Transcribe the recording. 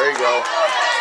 There you go.